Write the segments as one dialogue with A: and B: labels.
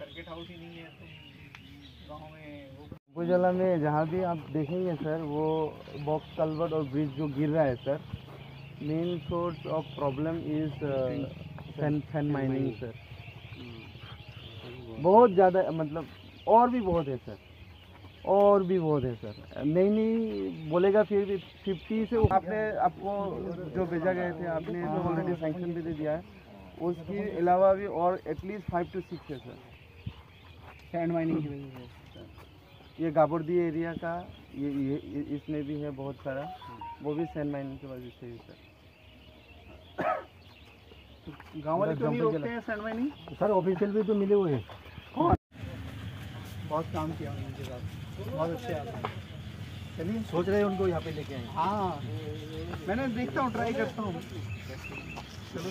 A: Circuit house ही नहीं है तो गाँव में वो
B: भूजला में जहाँ भी आप देखेंगे सर वो बॉक्स कलवर्ट और ब्रिज जो गिर रहा है sir main source of problem is fan fan mining sir बहुत ज़्यादा मतलब और भी बहुत है सर और भी बहुत है सर। नहीं नहीं बोलेगा फिर भी फिफ्टी से आपने आपको जो भेजा गए थे आपने जो ऑलरेडी सैंक्शन भी दे दिया है उसके अलावा भी और at least five to six है सर
A: सैंड माइनिंग की वजह से।
B: ये गाबर्दी एरिया का ये, ये इसमें भी है बहुत सारा। वो भी सैंड माइनिंग की वजह से ही सर।
A: गाँव वाले क्यों नहीं रोकते हैं सैंड माइनिंग
B: सर ऑफिशियल भी तो मिले हुए हैं।
A: बहुत काम किया उनके साथ। बहुत अच्छे आदमी चलिए।
B: सोच रहे हैं उनको यहाँ पे लेके आए।
A: हाँ। मैंने देखता हूँ ट्राई करता हूँ। चलो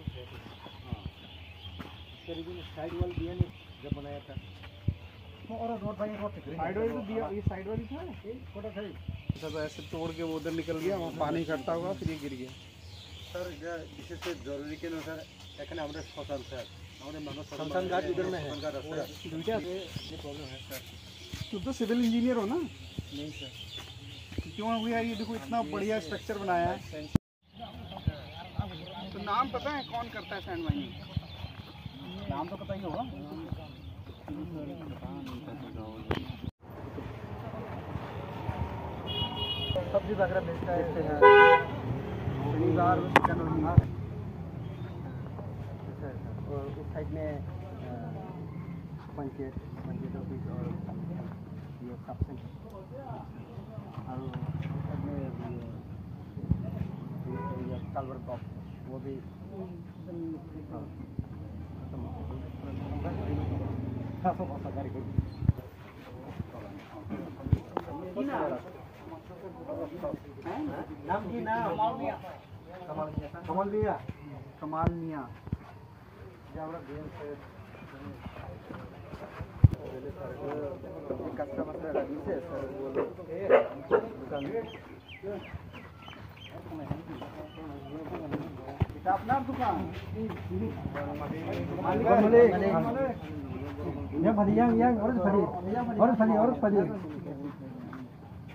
A: हुआ है सर
B: साइड वाल दिया नहीं जब बनाया था
A: साइड वाली तो दिया ये साइड वाली था सब ऐसे तोड़ के वो उधर निकल गया वहाँ पानी इकट्ठा हुआ फिर ये गिर गया
B: স্যার এটা বিশেষ জরুরি কেন স্যার এখানে আমাদের শ্মশান স্যার আমাদের মানুষ শ্মশান ঘাট इधर में है
A: दुईटा
B: ये प्रॉब्लम है सर
A: तुम तो सिविल इंजीनियर हो ना
B: नहीं सर
A: क्यों हो यार ये देखो इतना बढ़िया स्ट्रक्चर बनाया है तो नाम पता है कौन करता है सैंड माइनिंग नाम तो पता ही होगा
B: सब्ज़ी वगैरह बेचता है
A: शनिवार चिकन और
B: और उस साइड में पंचायत पंचायत ऑफ़िस और ये सब और उस साइड में ये- कालवर टॉप वो भी कमल भैया
A: कमाल मियाँ
B: कस्टमर रवि से सर लोग दुकान
A: আপনার দোকান।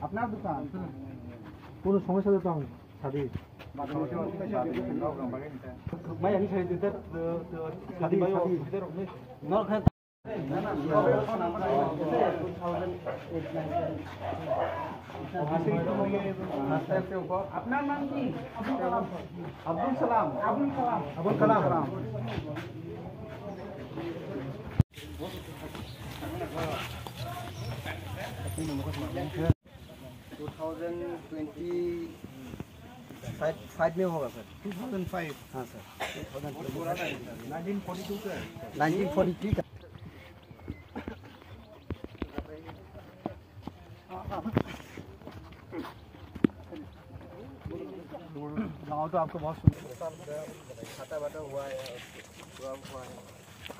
A: আপনার দোকান।
B: কোনো সমস্যা তো আমি
A: শাদি ভাই আমি
B: अपना Abdul Kalam two thousand twenty five में होगा सर।
A: Two thousand five.
B: हाँ सर।
A: नाइनटीन फोर्टी टू का
B: नाइनटीन फोर्टी थ्री का
A: गाँव तो आपको बहुत सुंदर
B: खाता बाटा हुआ है हुआ है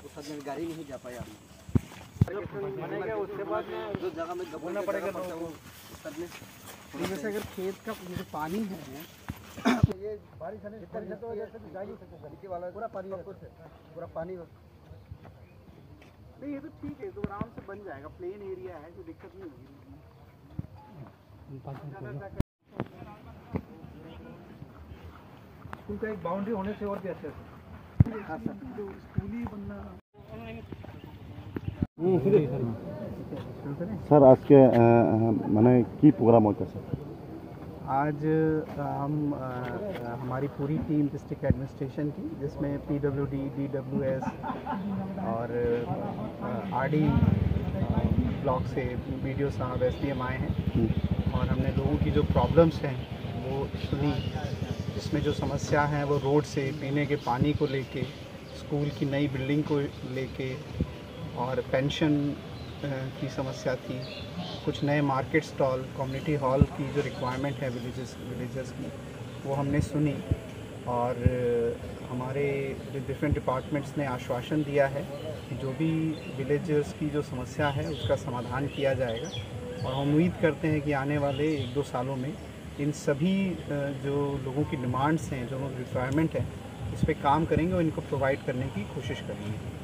B: उस में गाड़ी नहीं जा पाया
A: बनेगा उसके बाद
B: जो जगह में।
A: बोलना पड़ेगा जैसे अगर खेत का पानी है
B: ये बारिश आने तो जा ही सकते नीचे वाला पूरा पानी पूरा पानी
A: नहीं ये तो ठीक है तो आराम से बन जाएगा। प्लेन एरिया है कोई दिक्कत नहीं होगी। स्कूल का एक बाउंड्री होने से और भी अच्छा सर स्कूल ही। बनना
C: सर आज के मैंने की प्रोग्राम होता सर?
A: आज हम हमारी पूरी टीम डिस्ट्रिक्ट एडमिनिस्ट्रेशन की जिसमें P W D D W S और आर डी ब्लॉक से बी डी ओ साहब एस डी एम आए हैं। हम्म। और हमने लोगों की जो प्रॉब्लम्स हैं, वो सुनी जिसमें जो समस्या हैं, वो रोड से पीने के पानी को लेके स्कूल की नई बिल्डिंग को लेके और पेंशन की समस्या थी, कुछ नए मार्केट स्टॉल कम्युनिटी हॉल की जो रिक्वायरमेंट है विलेजेस विलेजर्स की, वो हमने सुनी और हमारे जो डिफरेंट डिपार्टमेंट्स ने आश्वासन दिया है कि जो भी विलेजर्स की जो समस्या है, उसका समाधान किया जाएगा। और उम्मीद करते हैं कि आने वाले एक दो सालों में इन सभी जो लोगों की डिमांड्स हैं, जो रिक्वायरमेंट हैं, इस पर काम करेंगे और इनको प्रोवाइड करने की कोशिश करेंगे।